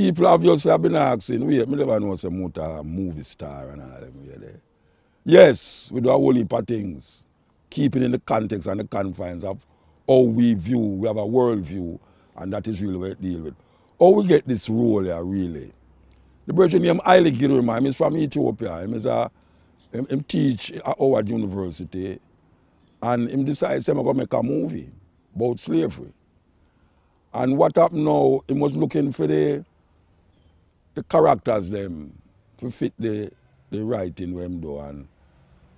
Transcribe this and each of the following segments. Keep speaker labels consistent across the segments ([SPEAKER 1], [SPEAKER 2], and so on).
[SPEAKER 1] People obviously have been asking, wait, me never know some Muta movie star and all them way there. Yes, we do a whole heap of things, keeping in the context and the confines of how we view, we have a world view, and that is really what we deal with. How we get this role here, really. The brother named Haile Gerima, he's from Ethiopia. He's a, him teach at Howard University, and he decided to make a movie about slavery. And what happened now, he was looking for the, the characters them to fit the, the writing him do. And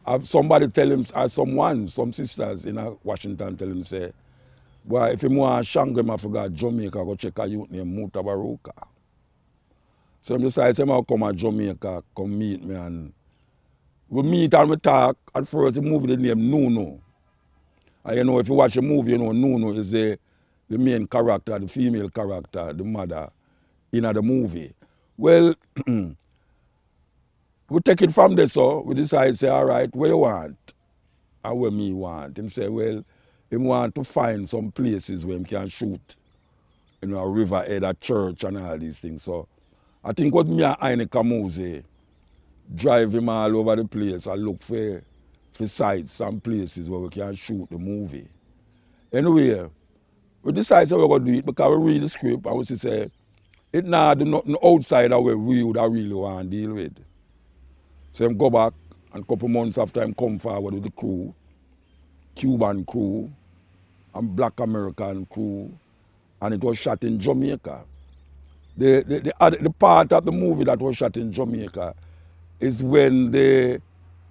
[SPEAKER 1] have somebody tell him, uh, or someone, some sisters in Washington tell him, say, boy, if you want Shanghai, I forgot Jamaica, go check a youth named Mutabaruka. So I decided to come to Jamaica, come meet me and we meet and we talk. At first the movie the name Nunu. And you know, if you watch a movie, you know, Nunu is the, the main character, the female character, the mother in the movie. Well, we take it from there, so we decide, say, all right, where you want? And where me want? Him say, well, he want to find some places where he can shoot, you know, a riverhead, a church and all these things. So I think what me and Heine Kamuze drive him all over the place and look for, for sites and places where we can shoot the movie. Anyway, we decided we're going to do it because we read the script and we say, it now do nothing outside of we would have really want to deal with. So him go back and a couple months after him come forward with the crew, Cuban crew and black American crew, and it was shot in Jamaica. The, the, the, the part of the movie that was shot in Jamaica is when the,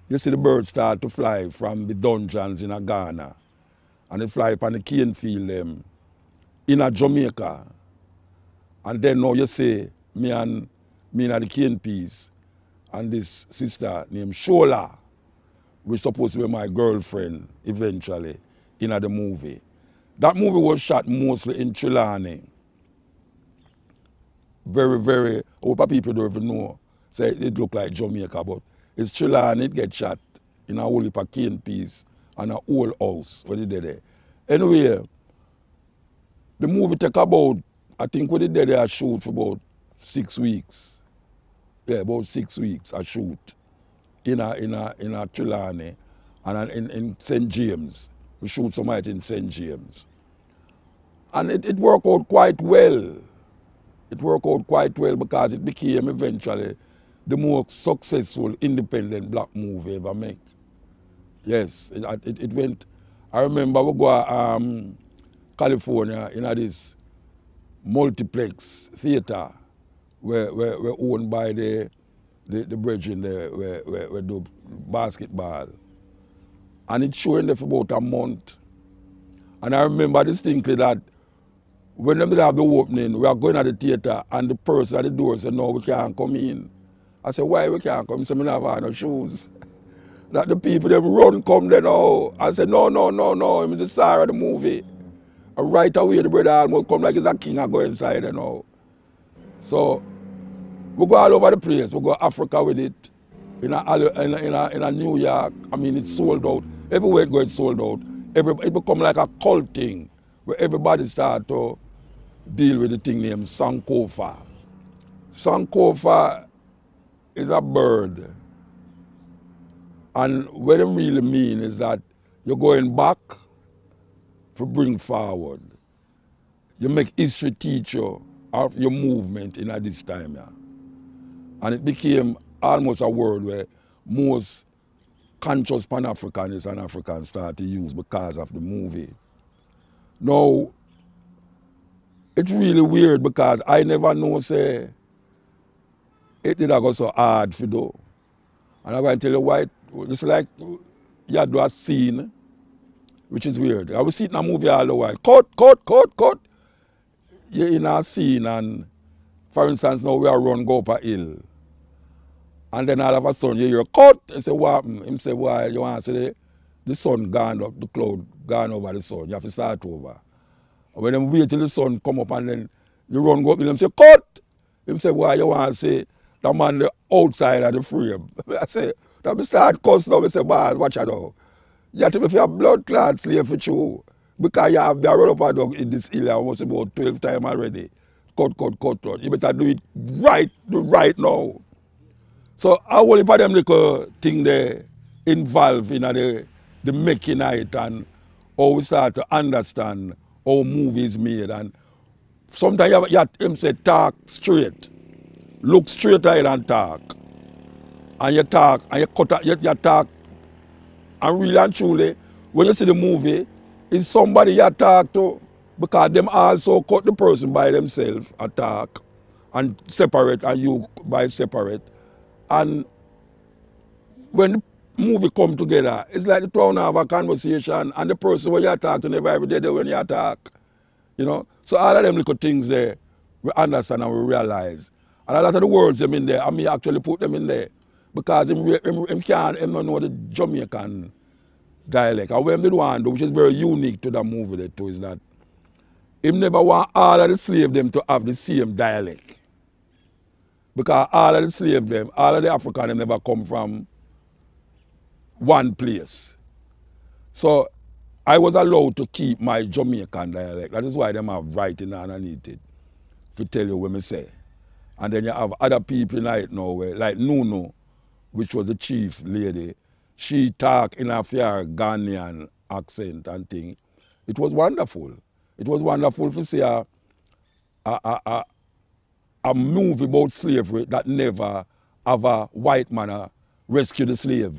[SPEAKER 1] you see the birds start to fly from the dungeons in Ghana. And they fly up upon the cane field them in Jamaica. And then now you see me and me and the piece and this sister named Shola, which supposed to be my girlfriend eventually in the movie. That movie was shot mostly in Trelawny. Very, very, hope people don't even know say it look like Jamaica, but it's Trelawny, it get shot in a whole heap of piece and a whole house they did there. Anyway, the movie take about, I think they did there, I shoot for about six weeks. Yeah, about six weeks I shoot in a, in a, in a Trelawny and in, in St. James. We shoot some in St. James. And it, it worked out quite well. It worked out quite well because it became eventually the most successful independent black movie ever made. Yes, it, it, it went. I remember we go to um, California in this multiplex theater where, where, where owned by the the, the brethren there where, where, where do basketball. And it showing there for about a month. And I remember distinctly that when they have the opening, we are going at the theater and the person at the door said, no, we can't come in. I said, why we can't come? He said, I don't have no shoes. That the people, them run, come there now. I said, no, no, no, no. He's the star of the movie. And right away, the brother almost come like he's a king and go inside you know. So, we go all over the place. We go Africa with it. In a, in a, in a, in a New York, I mean, it's sold out. Everywhere it goes, it's sold out. Every, it become like a cult thing where everybody start to deal with the thing named Sankofa. Sankofa is a bird. And what it really mean is that you're going back to bring forward. You make history teach you of your movement in at this time. Yeah. And it became almost a word where most conscious Pan-Africanists and Africans start to use because of the movie. Now, it's really weird because I never know, say, it did go so hard for do. And I'm going to tell you why. It's like you do a scene, which is weird. I was in a movie all the while. Cut, cut, cut, cut. You're in a scene and, for instance, now we are run go up a hill. And then all of a sudden you hear cut. I say, what happened? Him say, why? You want to say, the, sun gone up, the cloud gone over the sun. You have to start over. And when them wait till the sun come up and then you run go up, him say, cut. Him say, why you want to say, the man the outside of the frame. I say, that me start cuss now, I say, boss, watch out now. You have to be a blood clot slave for you. Because you have been run up and down in this hill almost about 12 times already. cut, cut, cut, cut. You better do it right, do right now. So I will put them little thing there involved in the, the making of it and how we start to understand how movies made and sometimes you have, you have him say talk straight. Look straight ahead and talk. And you talk and you cut you, you talk and really and truly when you see the movie, it's somebody you talk to because them also cut the person by themselves attack and separate and you by separate. And when the movie come together, it's like the two have a conversation and the person when you talk to never every day they when you talk. You know? So all of them little things there, we understand and we realize. And a lot of the words them in there, I mean actually put them in there. Because him, him, him can't him don't know the Jamaican dialect. And what him did want which is very unique to that movie there too, is that him never want all of the slave them to have the same dialect. Because all of the slave them, all of the African them never come from one place. So I was allowed to keep my Jamaican dialect. That is why them have writing underneath it to tell you what me say. And then you have other people like now, like Nunu, which was the chief lady. She talk in a fair Ghanaian accent and thing. It was wonderful. It was wonderful to see a, a, a, a, movie about slavery that never have a white man uh, rescue the slave.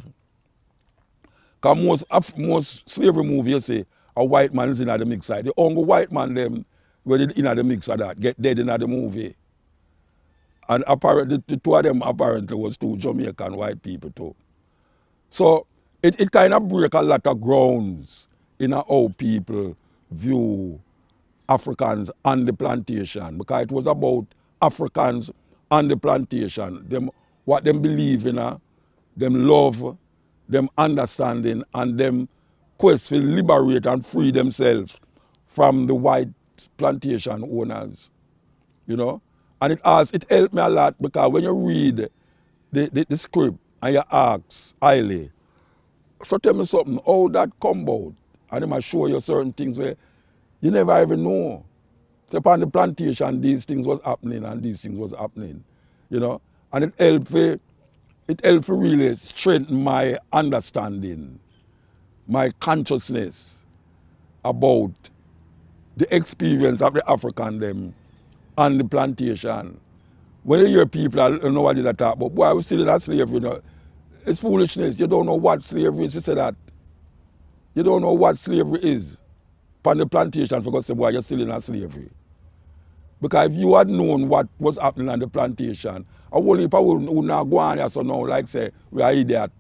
[SPEAKER 1] Because most, most slavery movies, you see, a white man is in the mix. The only white man them were in the mix of that, get dead in the movie. And apparently, the two of them apparently was two Jamaican white people too. So it, it kind of break a lot of grounds in how people view Africans on the plantation because it was about Africans on the plantation, them what them believe in, uh, them love, them understanding, and them quest to liberate and free themselves from the white plantation owners. You know? And it has it helped me a lot because when you read the, the, the script and you ask Haile, so tell me something, how that come about? And they might show you certain things where you never even know. So upon the plantation, these things was happening and these things was happening, you know. And it helped me, it helped really strengthen my understanding, my consciousness about the experience of the African them on the plantation. When you hear people, I don't know what they talk about, boy, I was still in that slavery, you know. It's foolishness. You don't know what slavery is. You say that. You don't know what slavery is on the plantation for God say, boy, you're still in a slavery. Because if you had known what was happening on the plantation, a whole heap of would, would not go on here so now, like say, we are idiot.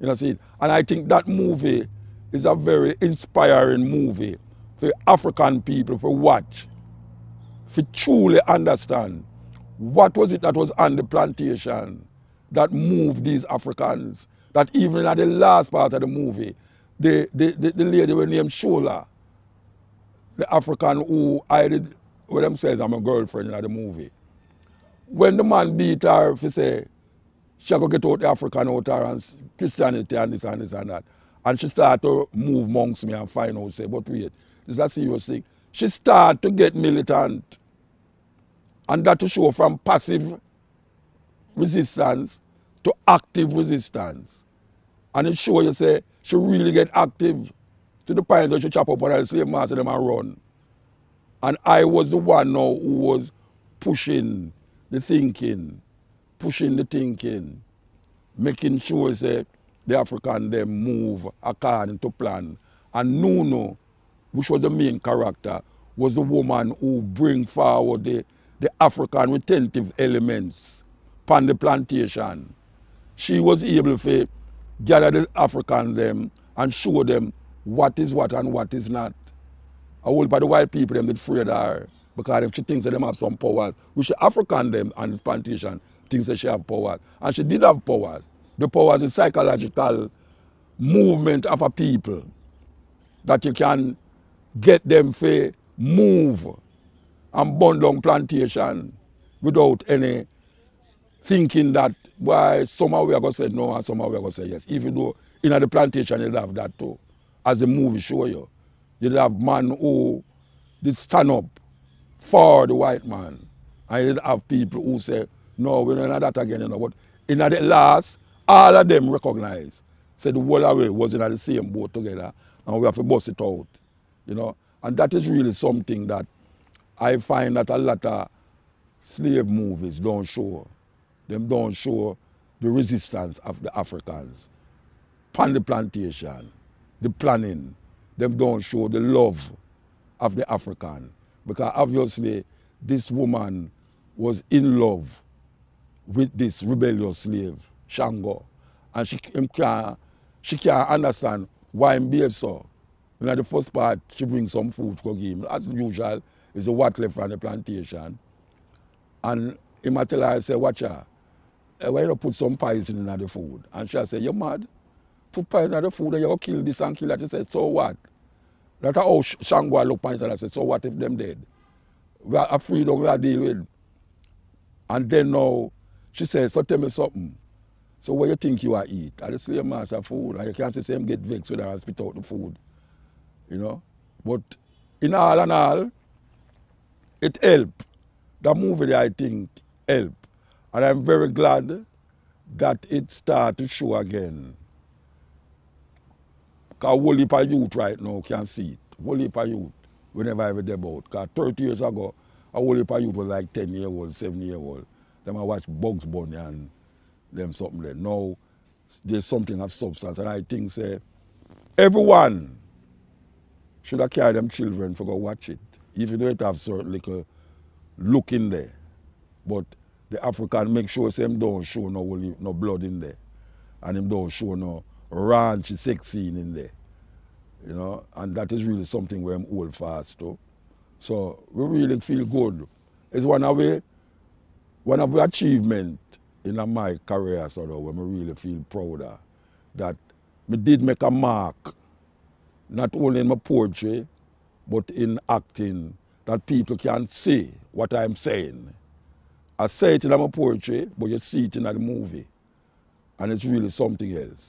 [SPEAKER 1] You know, what i see? And I think that movie is a very inspiring movie for African people to watch, to truly understand what was it that was on the plantation that moved these Africans. That even at the last part of the movie, the, the, the, the lady was named Shola, the African who I did with themselves I'm a girlfriend in the movie. When the man beat her, he say, she go get out the African out her and Christianity and this and this and that. And she start to move amongst me and find out, say, but wait, this is a serious thing. She start to get militant. And that to show from passive resistance to active resistance. And it show you say she really get active to the point that she chop up one of the slave master them and run. And I was the one now who was pushing the thinking, pushing the thinking, making sure say the African them move according to plan. And Nunu, which was the main character, was the woman who bring forward the, the African retentive elements upon the plantation. She was able to gather the African them and show them what is what and what is not. A whole by the white people them that afraid of her because she thinks that them have some powers. Which the African them on this plantation thinks that she have powers. And she did have powers. The powers is psychological movement of a people that you can get them to move and burn down plantation without any thinking that why somehow we are going to say no and somehow we are going to say yes. Even though in the plantation you have that too as the movie show you. You have man who did stand up for the white man. And you have people who say, no, we're not have that again, you know. But in the last, all of them recognize. Said the whole away was in the same boat together and we have to bust it out. You know. And that is really something that I find that a lot of slave movies don't show. Them don't show the resistance of the Africans. Pan the plantation, the planning, them don't show the love of the African. Because obviously this woman was in love with this rebellious slave, Shango. And she, can, she can't understand why him behave so. In the first part, she brings some food for him. As usual, it's a what left from the plantation. And him tell her, I say, watch her, eh, why you put some poison in the food? And she say, you mad? Put poison in the food and you kill this and kill that. She said, so what? That's how Shango look at it and I said, so what if them dead? We are afraid of we are dealing with. And then now, she said, so tell me something. So what you think you are eat? I just say, master food. And you can't say him get vexed with her and spit out the food. You know? But in all and all, it helped. The movie, I think, helped. And I'm very glad that it started to show again. Because whole heap of youth right now can see it. Whole heap of youth, whenever I read about. Because 30 years ago, a whole heap of youth was like 10 year old, 7 year old. Them I watch Bugs Bunny and them something there. Now, there's something of substance. And I think, say, everyone should have carried them children for go watch it. Even though it have certain little look in there. But the African make sure say him don't show no, no blood in there. And him don't show no ranch sex scene in there. You know, and that is really something where I'm hold fast to. So we really feel good. It's one of the one of the achievement in my career sort of when I really feel prouder that me did make a mark not only in my poetry but in acting that people can see what I'm saying. I say it in my poetry, but you see it in the movie. And it's really something else.